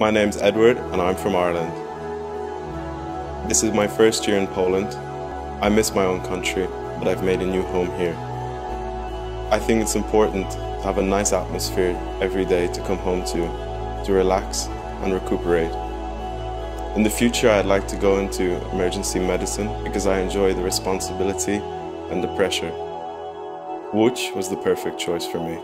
My name's Edward and I'm from Ireland. This is my first year in Poland. I miss my own country, but I've made a new home here. I think it's important to have a nice atmosphere every day to come home to, to relax and recuperate. In the future, I'd like to go into emergency medicine because I enjoy the responsibility and the pressure. Lodz was the perfect choice for me.